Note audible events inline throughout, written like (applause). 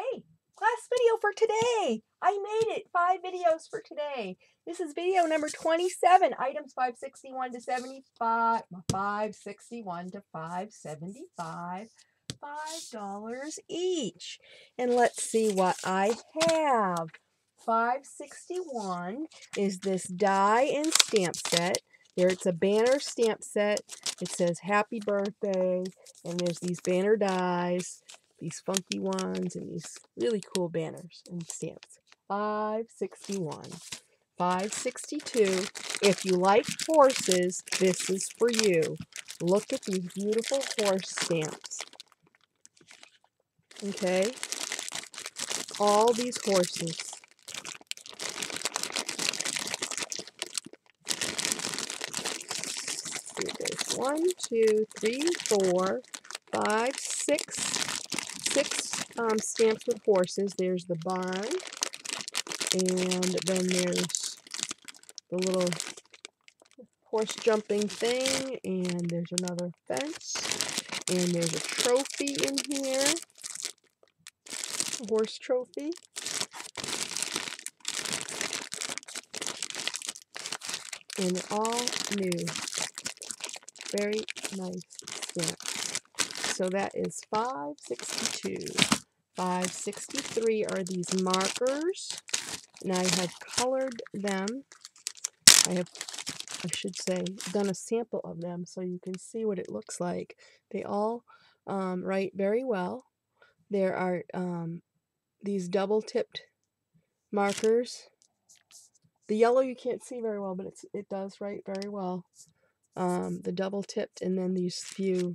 Hey, last video for today. I made it. Five videos for today. This is video number 27. Items 561 to 75. 561 to 575. $5 each. And let's see what I have. 561 is this die and stamp set. There it's a banner stamp set. It says happy birthday and there's these banner dies, these funky ones and these really cool banners and stamps. 561. 562. If you like horses, this is for you. Look at these beautiful horse stamps. Okay? All these horses. One, two, three, four, five, six um, stamps with horses. There's the barn, and then there's the little horse jumping thing, and there's another fence, and there's a trophy in here, horse trophy. And all new. Very nice stamp. So that is 562. 563 are these markers. And I have colored them. I have, I should say, done a sample of them so you can see what it looks like. They all um, write very well. There are um, these double-tipped markers. The yellow you can't see very well, but it's, it does write very well um, the double tipped, and then these few.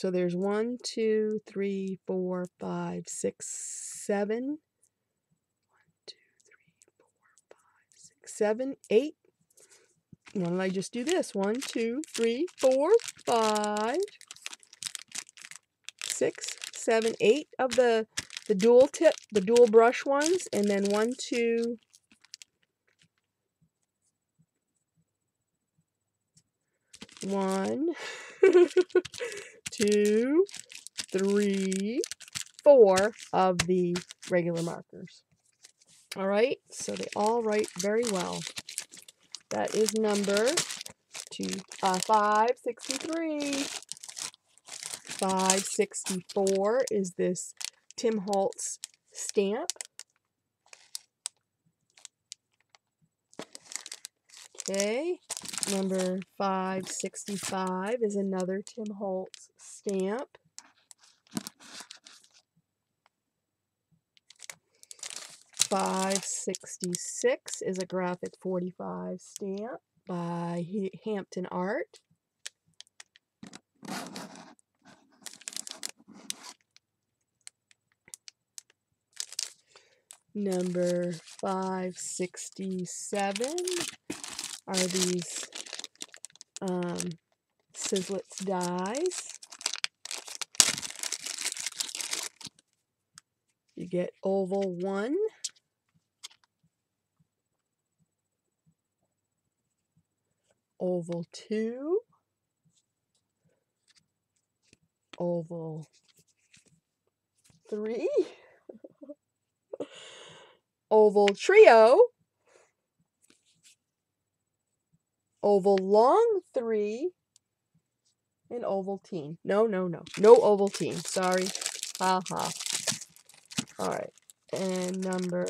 So there's one, two, three, four, five, six, seven. One, two, three, four, five, six, seven, eight. Why don't I just do this? One, two, three, four, five, six, seven, eight of the the dual tip, the dual brush ones, and then one, two, One, (laughs) two, three, four of the regular markers. All right, so they all write very well. That is number two, uh, 563. 564 is this Tim Holtz stamp. Okay, Number 565 is another Tim Holtz stamp. Five sixty six is a graphic forty five stamp by Hampton Art. Number five sixty seven are these um, Sizzlits dies. You get oval one. Oval two. Oval three. (laughs) oval trio. Oval long three, and Ovaltine. No, no, no. No Ovaltine. Sorry. Ha ha. All right. And number,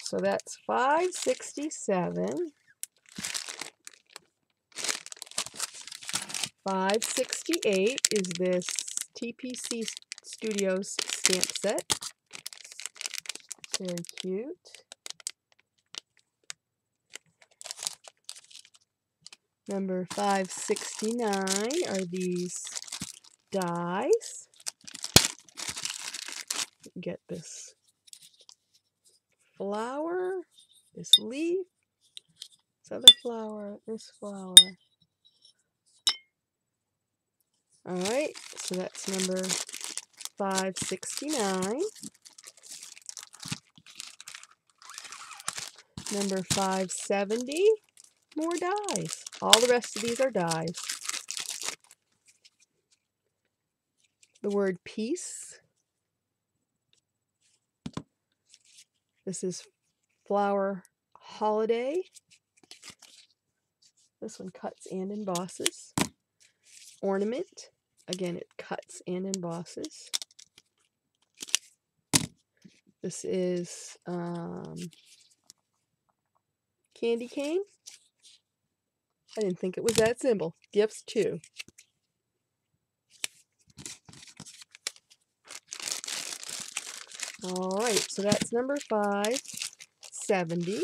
so that's 567. 568 is this TPC Studios stamp set. Very cute. Number 569 are these dies. Get this flower, this leaf, this other flower, this flower. Alright, so that's number 569. Number 570, more dies. All the rest of these are dies. The word peace. This is Flower Holiday. This one cuts and embosses. Ornament. Again, it cuts and embosses. This is um, Candy cane. I didn't think it was that simple. Gifts too. All right, so that's number 570.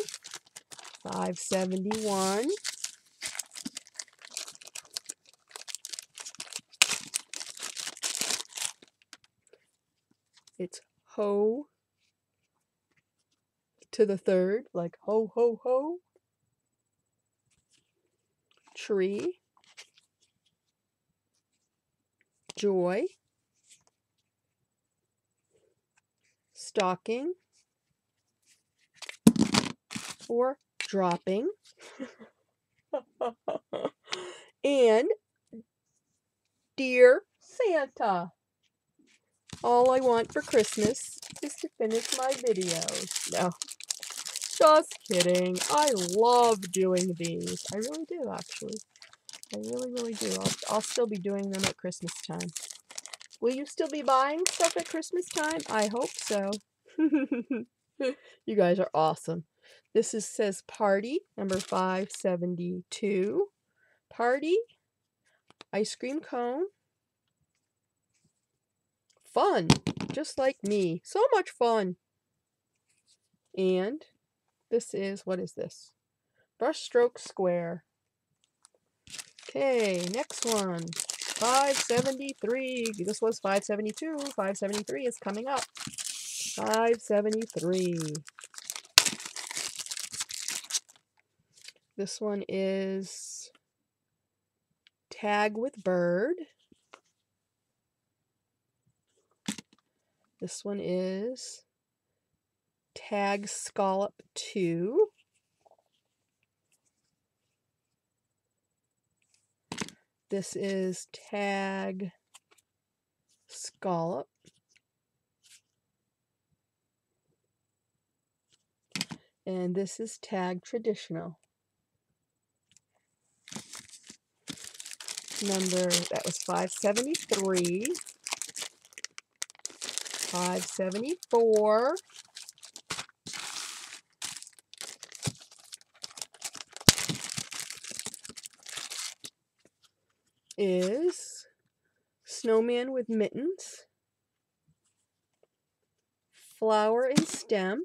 571. It's ho to the third, like ho, ho, ho. Tree. Joy. Stocking. Or dropping. (laughs) and Dear Santa. All I want for Christmas is to finish my videos. No, just kidding. I love doing these. I really do, actually. I really, really do. I'll, I'll still be doing them at Christmas time. Will you still be buying stuff at Christmas time? I hope so. (laughs) you guys are awesome. This is says party, number 572. Party, ice cream cone. Fun, just like me. So much fun. And this is, what is this? Brushstroke square. Okay, next one. 573. This was 572. 573 is coming up. 573. This one is Tag with Bird. This one is Tag Scallop 2. This is Tag Scallop. And this is Tag Traditional. Number, that was 573. 574. is Snowman with Mittens, Flower and Stem,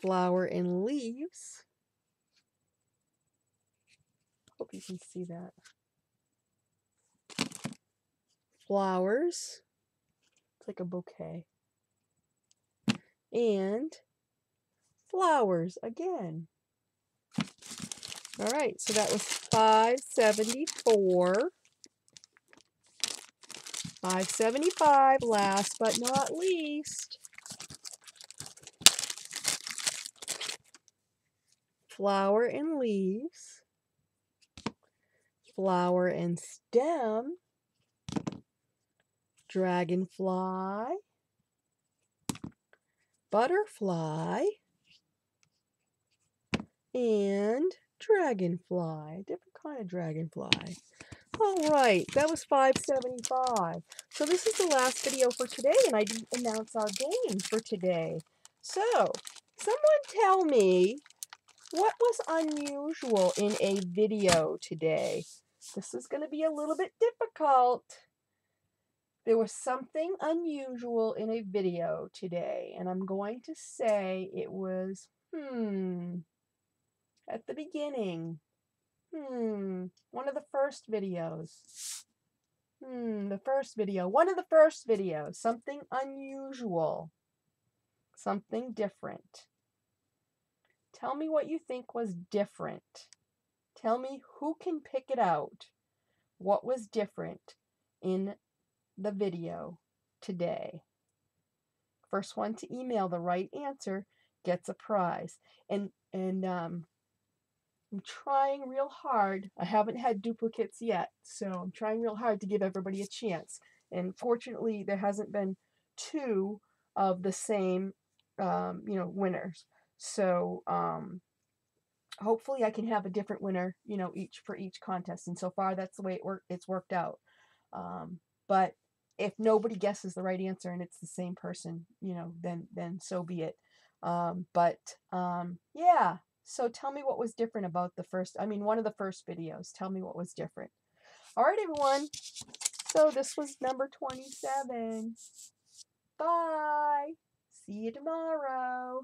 Flower and Leaves. Hope you can see that. Flowers. It's like a bouquet. And flowers again. All right, so that was 574. 575, last but not least. Flower and leaves. Flower and stem. Dragonfly. Butterfly. And dragonfly. Different kind of dragonfly. All right, that was 575. So this is the last video for today, and I didn't announce our game for today. So, someone tell me what was unusual in a video today? This is going to be a little bit difficult. There was something unusual in a video today, and I'm going to say it was, hmm, at the beginning. Hmm, one of the first videos. Hmm, the first video. One of the first videos. Something unusual. Something different. Tell me what you think was different. Tell me who can pick it out. What was different in the video today? First one to email the right answer gets a prize. And and um, I'm trying real hard. I haven't had duplicates yet, so I'm trying real hard to give everybody a chance. And fortunately, there hasn't been two of the same, um, you know, winners. So, um, hopefully I can have a different winner, you know, each for each contest. And so far, that's the way it work, it's worked out. Um, but if nobody guesses the right answer and it's the same person, you know, then then so be it. Um, but um, yeah, so tell me what was different about the first, I mean, one of the first videos. Tell me what was different. All right, everyone. So this was number 27. Bye. See you tomorrow.